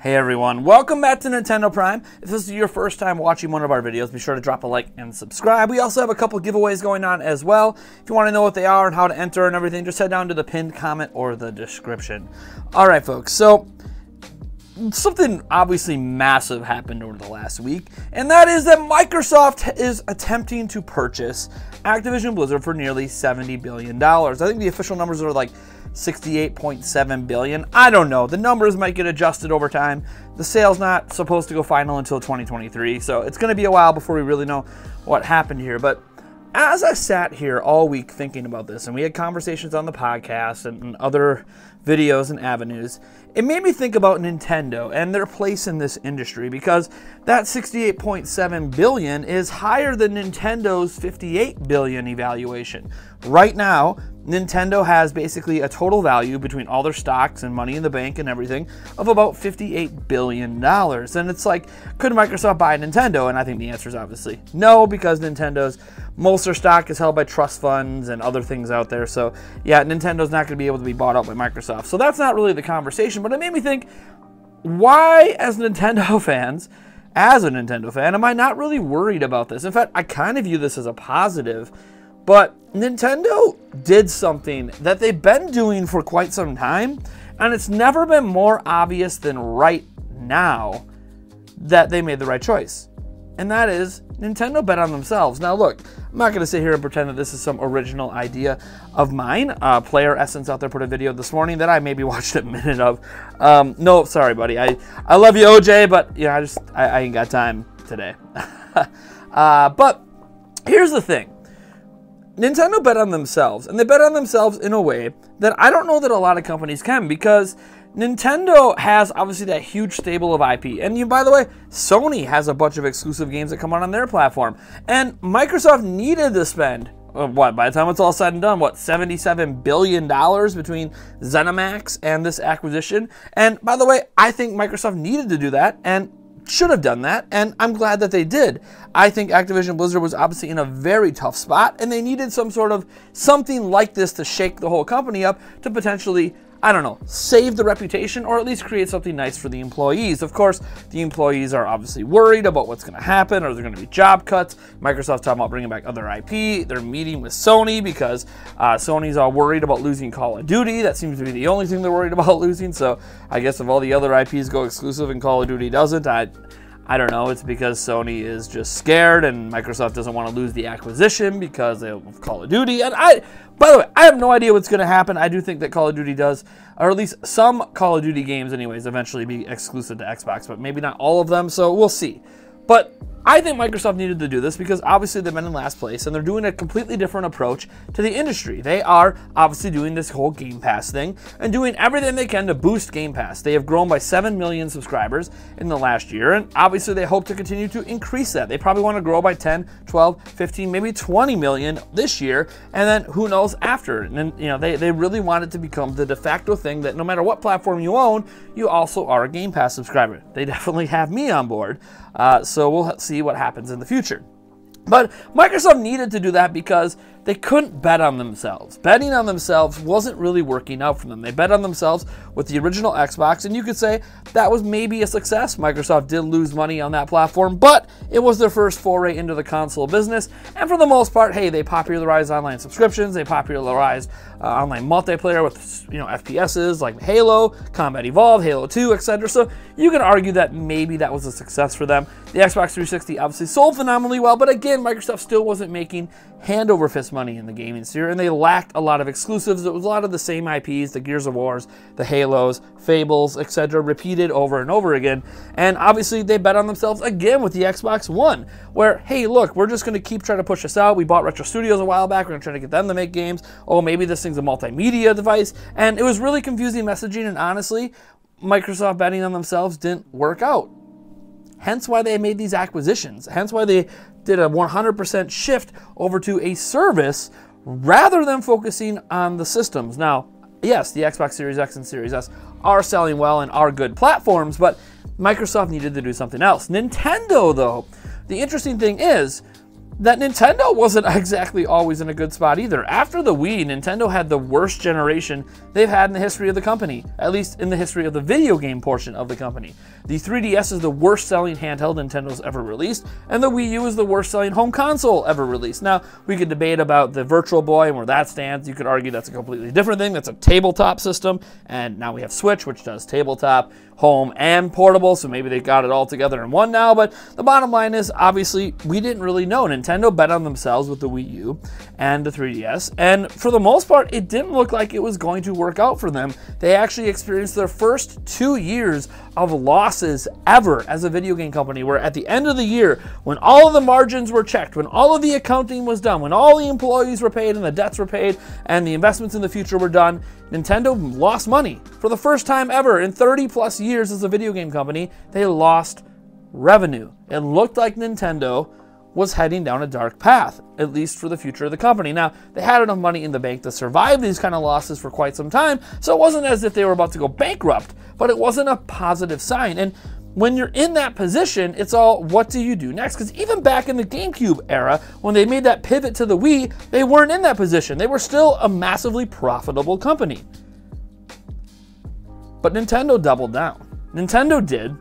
Hey everyone, welcome back to Nintendo Prime. If this is your first time watching one of our videos, be sure to drop a like and subscribe. We also have a couple giveaways going on as well. If you want to know what they are and how to enter and everything, just head down to the pinned comment or the description. All right, folks, so something obviously massive happened over the last week, and that is that Microsoft is attempting to purchase Activision Blizzard for nearly $70 billion. I think the official numbers are like 68.7 billion. I don't know. The numbers might get adjusted over time. The sale's not supposed to go final until 2023, so it's going to be a while before we really know what happened here. But as I sat here all week thinking about this, and we had conversations on the podcast and other videos and avenues, it made me think about Nintendo and their place in this industry because that 68.7 billion is higher than Nintendo's 58 billion evaluation. Right now, Nintendo has basically a total value between all their stocks and money in the bank and everything of about $58 billion. And it's like, could Microsoft buy Nintendo? And I think the answer is obviously no, because Nintendo's most of their stock is held by trust funds and other things out there. So, yeah, Nintendo's not going to be able to be bought out by Microsoft. So, that's not really the conversation, but it made me think why, as Nintendo fans, as a Nintendo fan, am I not really worried about this? In fact, I kind of view this as a positive but Nintendo did something that they've been doing for quite some time, and it's never been more obvious than right now that they made the right choice. And that is Nintendo bet on themselves. Now, look, I'm not going to sit here and pretend that this is some original idea of mine. Uh, Player Essence out there put a video this morning that I maybe watched a minute of. Um, no, sorry, buddy. I, I love you, OJ, but you know, I just I, I ain't got time today. uh, but here's the thing Nintendo bet on themselves, and they bet on themselves in a way that I don't know that a lot of companies can because Nintendo has obviously that huge stable of IP. And you, by the way, Sony has a bunch of exclusive games that come out on their platform. And Microsoft needed to spend uh, what by the time it's all said and done, what $77 billion between ZeniMax and this acquisition. And by the way, I think Microsoft needed to do that, and should have done that, and I'm glad that they did. I think Activision Blizzard was obviously in a very tough spot, and they needed some sort of something like this to shake the whole company up to potentially I don't know, save the reputation or at least create something nice for the employees. Of course, the employees are obviously worried about what's going to happen. Are there going to be job cuts? Microsoft's talking about bringing back other IP. They're meeting with Sony because uh, Sony's all worried about losing Call of Duty. That seems to be the only thing they're worried about losing. So I guess if all the other IPs go exclusive and Call of Duty doesn't, I I don't know. It's because Sony is just scared and Microsoft doesn't want to lose the acquisition because of Call of Duty. And I, by the way, I have no idea what's going to happen. I do think that Call of Duty does, or at least some Call of Duty games, anyways, eventually be exclusive to Xbox, but maybe not all of them. So we'll see. But I think Microsoft needed to do this because obviously they've been in last place and they're doing a completely different approach to the industry. They are obviously doing this whole Game Pass thing and doing everything they can to boost Game Pass. They have grown by 7 million subscribers in the last year and obviously they hope to continue to increase that. They probably want to grow by 10, 12, 15, maybe 20 million this year and then who knows after. And you know, they, they really want it to become the de facto thing that no matter what platform you own, you also are a Game Pass subscriber. They definitely have me on board. Uh, so we'll see what happens in the future. But Microsoft needed to do that because they couldn't bet on themselves. Betting on themselves wasn't really working out for them. They bet on themselves with the original Xbox, and you could say that was maybe a success. Microsoft did lose money on that platform, but it was their first foray into the console business. And for the most part, hey, they popularized online subscriptions, they popularized uh, online multiplayer with you know FPSs like Halo, Combat Evolved, Halo 2, etc. So you can argue that maybe that was a success for them. The Xbox 360 obviously sold phenomenally well, but again, Microsoft still wasn't making hand over fist money in the gaming sphere, and they lacked a lot of exclusives. It was a lot of the same IPs, the Gears of Wars, the Halos, Fables, etc., repeated over and over again. And obviously, they bet on themselves again with the Xbox One, where, hey, look, we're just going to keep trying to push this out. We bought Retro Studios a while back. We're going to try to get them to make games. Oh, maybe this thing's a multimedia device. And it was really confusing messaging, and honestly, Microsoft betting on themselves didn't work out. Hence why they made these acquisitions. Hence why they did a 100% shift over to a service rather than focusing on the systems. Now, yes, the Xbox Series X and Series S are selling well and are good platforms, but Microsoft needed to do something else. Nintendo, though, the interesting thing is, that Nintendo wasn't exactly always in a good spot either. After the Wii, Nintendo had the worst generation they've had in the history of the company, at least in the history of the video game portion of the company. The 3DS is the worst selling handheld Nintendo's ever released, and the Wii U is the worst selling home console ever released. Now, we could debate about the Virtual Boy and where that stands. You could argue that's a completely different thing. That's a tabletop system, and now we have Switch, which does tabletop home and portable, so maybe they got it all together in one now. But the bottom line is, obviously, we didn't really know. Nintendo bet on themselves with the Wii U and the 3DS, and for the most part, it didn't look like it was going to work out for them. They actually experienced their first two years of losses ever as a video game company, where at the end of the year, when all of the margins were checked, when all of the accounting was done, when all the employees were paid and the debts were paid, and the investments in the future were done, Nintendo lost money. For the first time ever in 30 plus years as a video game company, they lost revenue. It looked like Nintendo was heading down a dark path, at least for the future of the company. Now, they had enough money in the bank to survive these kind of losses for quite some time, so it wasn't as if they were about to go bankrupt, but it wasn't a positive sign. And when you're in that position, it's all what do you do next? Because even back in the GameCube era, when they made that pivot to the Wii, they weren't in that position. They were still a massively profitable company. But Nintendo doubled down. Nintendo did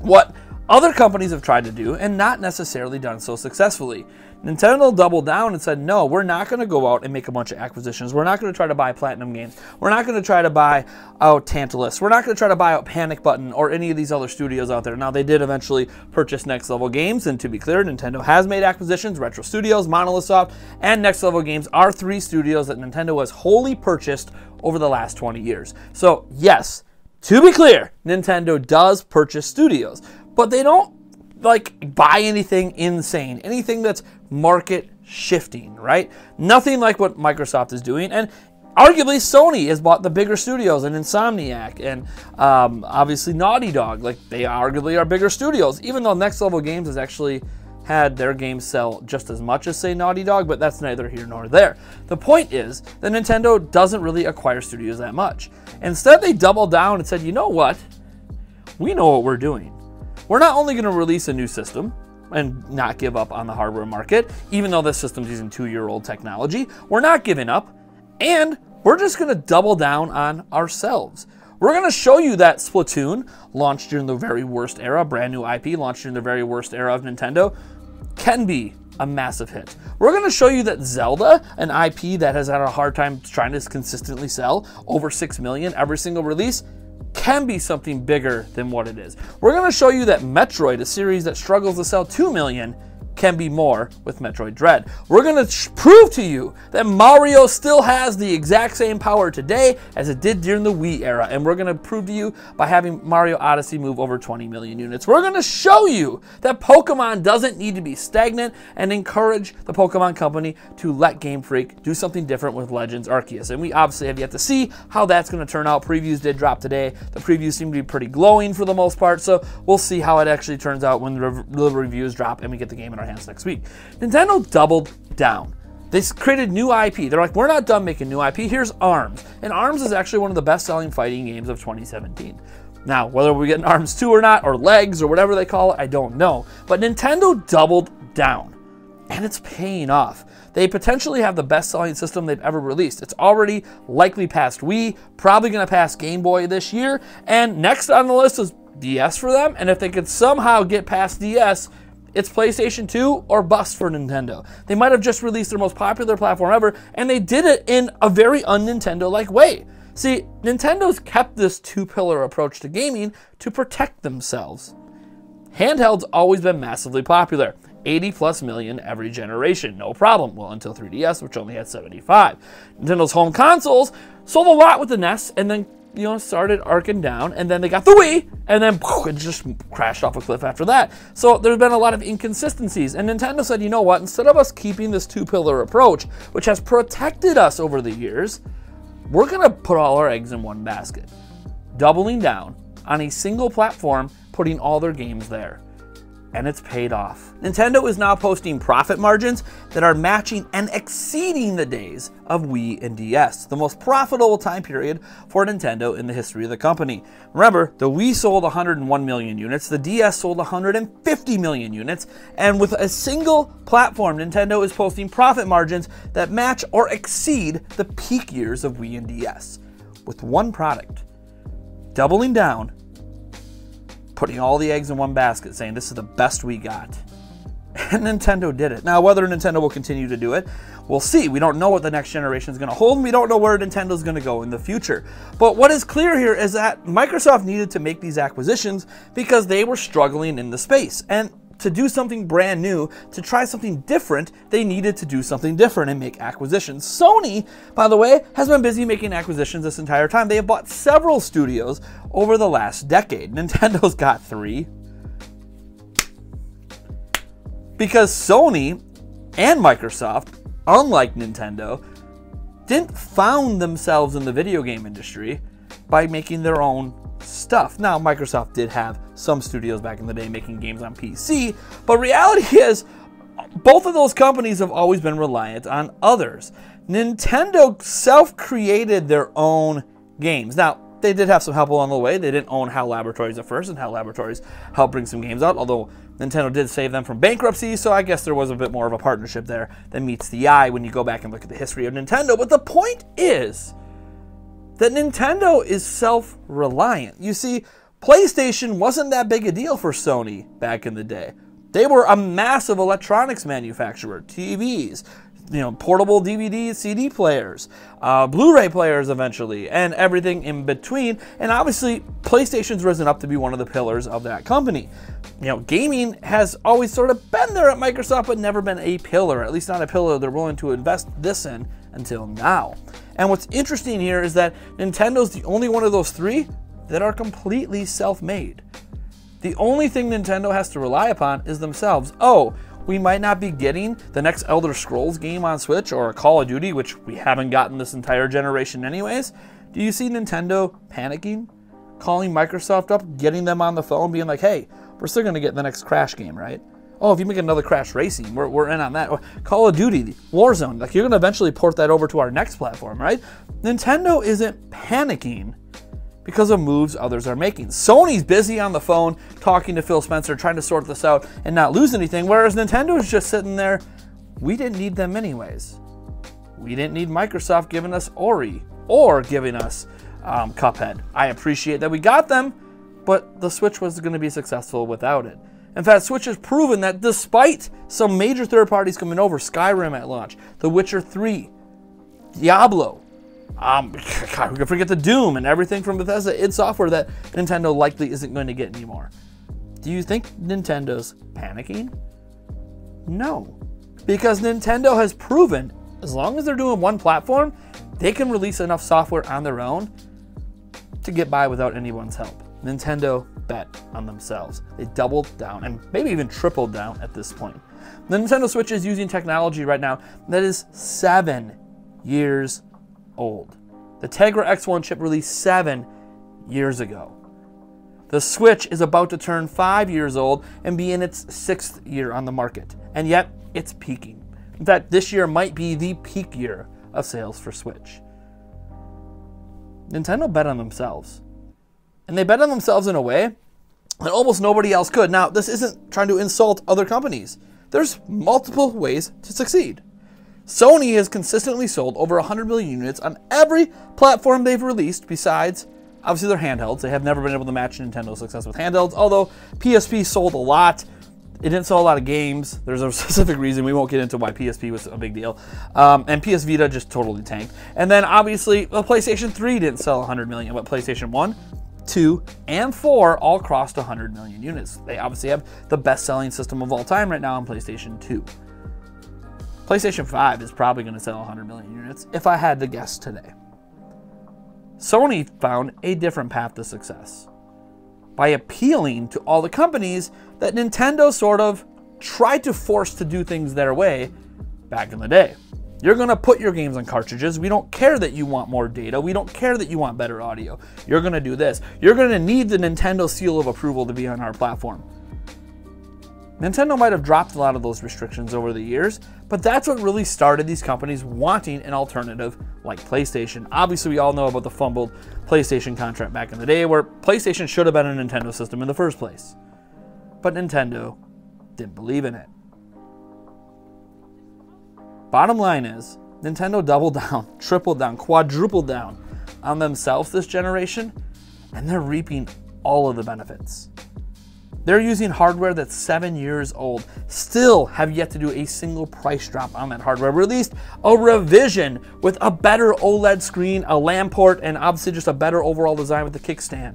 what other companies have tried to do and not necessarily done so successfully. Nintendo doubled down and said, no, we're not going to go out and make a bunch of acquisitions. We're not going to try to buy Platinum Games. We're not going to try to buy out Tantalus. We're not going to try to buy out Panic Button or any of these other studios out there. Now, they did eventually purchase Next Level Games, and to be clear, Nintendo has made acquisitions. Retro Studios, Monolith Soft, and Next Level Games are three studios that Nintendo has wholly purchased over the last 20 years. So, yes, to be clear, Nintendo does purchase studios, but they don't like buy anything insane, anything that's market shifting, right? Nothing like what Microsoft is doing. And arguably, Sony has bought the bigger studios and Insomniac and um, obviously Naughty Dog. Like, they arguably are bigger studios, even though Next Level Games has actually had their games sell just as much as, say, Naughty Dog, but that's neither here nor there. The point is that Nintendo doesn't really acquire studios that much. Instead, they doubled down and said, you know what? We know what we're doing. We're not only going to release a new system and not give up on the hardware market, even though this system's using two year old technology, we're not giving up, and we're just going to double down on ourselves. We're going to show you that Splatoon, launched during the very worst era, brand new IP, launched during the very worst era of Nintendo, can be a massive hit. We're going to show you that Zelda, an IP that has had a hard time trying to consistently sell over 6 million every single release, can be something bigger than what it is. We're going to show you that Metroid, a series that struggles to sell 2 million, can be more with Metroid Dread. We're going to prove to you that Mario still has the exact same power today as it did during the Wii era, and we're going to prove to you by having Mario Odyssey move over 20 million units. We're going to show you that Pokemon doesn't need to be stagnant and encourage the Pokemon Company to let Game Freak do something different with Legends Arceus. And we obviously have yet to see how that's going to turn out. Previews did drop today. The previews seem to be pretty glowing for the most part, so we'll see how it actually turns out when the, re- the reviews drop and we get the game in our next week. Nintendo doubled down. They created new IP. They're like, we're not done making new IP. Here's ARMS. And ARMS is actually one of the best selling fighting games of 2017. Now, whether we get an ARMS 2 or not, or legs or whatever they call it, I don't know. But Nintendo doubled down. And it's paying off. They potentially have the best selling system they've ever released. It's already likely past Wii, probably going to pass Game Boy this year. And next on the list is DS for them. And if they could somehow get past DS, it's PlayStation 2 or bust for Nintendo. They might have just released their most popular platform ever, and they did it in a very un Nintendo like way. See, Nintendo's kept this two pillar approach to gaming to protect themselves. Handheld's always been massively popular. 80 plus million every generation, no problem. Well, until 3DS, which only had 75. Nintendo's home consoles sold a lot with the NES and then you know, started arcing down, and then they got the Wii, and then it just crashed off a cliff after that. So there's been a lot of inconsistencies, and Nintendo said, you know what, instead of us keeping this two pillar approach, which has protected us over the years, we're gonna put all our eggs in one basket, doubling down on a single platform, putting all their games there. And it's paid off. Nintendo is now posting profit margins that are matching and exceeding the days of Wii and DS, the most profitable time period for Nintendo in the history of the company. Remember, the Wii sold 101 million units, the DS sold 150 million units, and with a single platform, Nintendo is posting profit margins that match or exceed the peak years of Wii and DS. With one product, doubling down putting all the eggs in one basket, saying this is the best we got. And Nintendo did it. Now, whether Nintendo will continue to do it, we'll see. We don't know what the next generation is going to hold, and we don't know where Nintendo is going to go in the future. But what is clear here is that Microsoft needed to make these acquisitions because they were struggling in the space. And to do something brand new, to try something different, they needed to do something different and make acquisitions. Sony, by the way, has been busy making acquisitions this entire time. They have bought several studios over the last decade. Nintendo's got three. Because Sony and Microsoft, unlike Nintendo, didn't found themselves in the video game industry by making their own stuff. Now, Microsoft did have some studios back in the day making games on PC, but reality is both of those companies have always been reliant on others. Nintendo self created their own games. Now, they did have some help along the way. They didn't own HAL Laboratories at first, and HAL Laboratories helped bring some games out, although Nintendo did save them from bankruptcy, so I guess there was a bit more of a partnership there than meets the eye when you go back and look at the history of Nintendo. But the point is, that Nintendo is self reliant. You see, PlayStation wasn't that big a deal for Sony back in the day. They were a massive electronics manufacturer, TVs, you know, portable DVD, CD players, uh, Blu-ray players eventually, and everything in between. And obviously, PlayStation's risen up to be one of the pillars of that company. You know, gaming has always sort of been there at Microsoft, but never been a pillar, at least not a pillar they're willing to invest this in until now. And what's interesting here is that Nintendo's the only one of those three that are completely self-made. The only thing Nintendo has to rely upon is themselves. Oh, we might not be getting the next Elder Scrolls game on Switch or a Call of Duty, which we haven't gotten this entire generation anyways. Do you see Nintendo panicking? Calling Microsoft up, getting them on the phone, being like, hey, we're still going to get the next Crash game, right? Oh, if you make another Crash Racing, we're, we're in on that. Call of Duty, Warzone, like you're going to eventually port that over to our next platform, right? Nintendo isn't panicking because of moves others are making. Sony's busy on the phone talking to Phil Spencer, trying to sort this out and not lose anything, whereas Nintendo is just sitting there. We didn't need them anyways. We didn't need Microsoft giving us Ori or giving us um, Cuphead. I appreciate that we got them, but the Switch was going to be successful without it. In fact, Switch has proven that despite some major third parties coming over, Skyrim at launch, The Witcher 3, Diablo, um, God, we can forget the Doom and everything from Bethesda id Software that Nintendo likely isn't going to get anymore. Do you think Nintendo's panicking? No. Because Nintendo has proven, as long as they're doing one platform, they can release enough software on their own to get by without anyone's help. Nintendo bet on themselves. They doubled down and maybe even tripled down at this point. The Nintendo Switch is using technology right now that is seven years old. The Tegra X1 chip released seven years ago. The Switch is about to turn five years old and be in its sixth year on the market, and yet it's peaking. In fact, this year might be the peak year of sales for Switch. Nintendo bet on themselves. And they bet on themselves in a way that almost nobody else could. Now, this isn't trying to insult other companies. There's multiple ways to succeed. Sony has consistently sold over 100 million units on every platform they've released, besides obviously their handhelds. They have never been able to match Nintendo's success with handhelds, although PSP sold a lot. It didn't sell a lot of games. There's a specific reason. We won't get into why PSP was a big deal. Um, and PS Vita just totally tanked. And then obviously, the PlayStation 3 didn't sell 100 million, but PlayStation 1, 2, and 4 all crossed 100 million units. They obviously have the best selling system of all time right now on PlayStation 2. PlayStation 5 is probably going to sell 100 million units if I had to guess today. Sony found a different path to success by appealing to all the companies that Nintendo sort of tried to force to do things their way back in the day. You're going to put your games on cartridges. We don't care that you want more data. We don't care that you want better audio. You're going to do this. You're going to need the Nintendo seal of approval to be on our platform. Nintendo might have dropped a lot of those restrictions over the years, but that's what really started these companies wanting an alternative like PlayStation. Obviously, we all know about the fumbled PlayStation contract back in the day where PlayStation should have been a Nintendo system in the first place. But Nintendo didn't believe in it. Bottom line is, Nintendo doubled down, tripled down, quadrupled down on themselves this generation, and they're reaping all of the benefits. They're using hardware that's seven years old, still have yet to do a single price drop on that hardware. Released a revision with a better OLED screen, a LAN port, and obviously just a better overall design with the kickstand.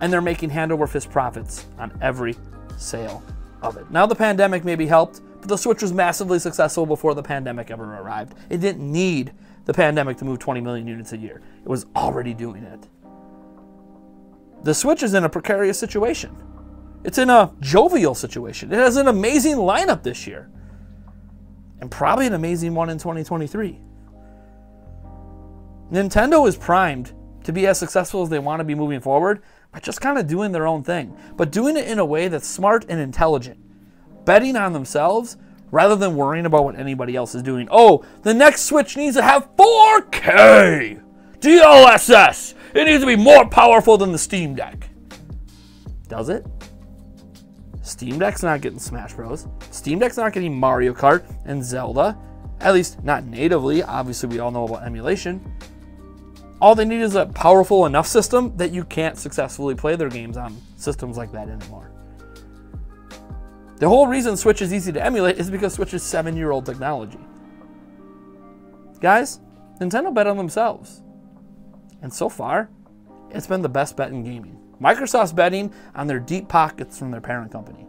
And they're making hand over fist profits on every sale of it. Now, the pandemic maybe helped, the Switch was massively successful before the pandemic ever arrived. It didn't need the pandemic to move 20 million units a year, it was already doing it. The Switch is in a precarious situation. It's in a jovial situation. It has an amazing lineup this year. And probably an amazing one in 2023. Nintendo is primed to be as successful as they want to be moving forward by just kind of doing their own thing, but doing it in a way that's smart and intelligent, betting on themselves rather than worrying about what anybody else is doing. Oh, the next Switch needs to have 4K DLSS. It needs to be more powerful than the Steam Deck. Does it? Steam Deck's not getting Smash Bros. Steam Deck's not getting Mario Kart and Zelda. At least not natively. Obviously, we all know about emulation. All they need is a powerful enough system that you can't successfully play their games on systems like that anymore. The whole reason Switch is easy to emulate is because Switch is seven year old technology. Guys, Nintendo bet on themselves. And so far, it's been the best bet in gaming. Microsoft's betting on their deep pockets from their parent company.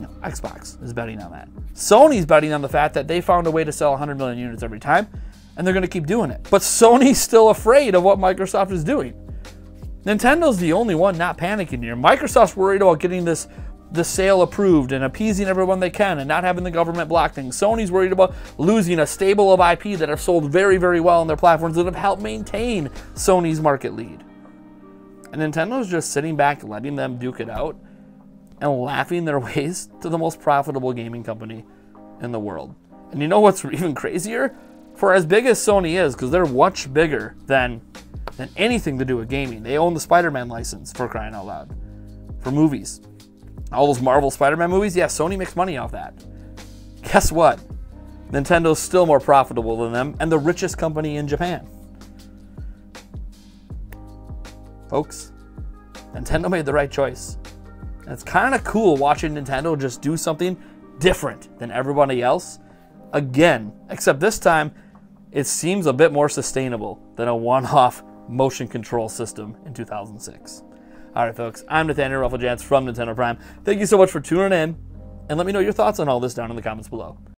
No, Xbox is betting on that. Sony's betting on the fact that they found a way to sell 100 million units every time, and they're going to keep doing it. But Sony's still afraid of what Microsoft is doing. Nintendo's the only one not panicking here. Microsoft's worried about getting this the sale approved and appeasing everyone they can and not having the government block things. Sony's worried about losing a stable of IP that have sold very, very well on their platforms that have helped maintain Sony's market lead. And Nintendo's just sitting back, letting them duke it out and laughing their ways to the most profitable gaming company in the world. And you know what's even crazier? For as big as Sony is, because they're much bigger than, than anything to do with gaming, they own the Spider Man license for crying out loud for movies. All those Marvel Spider Man movies, yeah, Sony makes money off that. Guess what? Nintendo's still more profitable than them and the richest company in Japan. Folks, Nintendo made the right choice. And it's kind of cool watching Nintendo just do something different than everybody else. Again, except this time, it seems a bit more sustainable than a one off motion control system in 2006. All right, folks, I'm Nathaniel Rufflejans from Nintendo Prime. Thank you so much for tuning in, and let me know your thoughts on all this down in the comments below.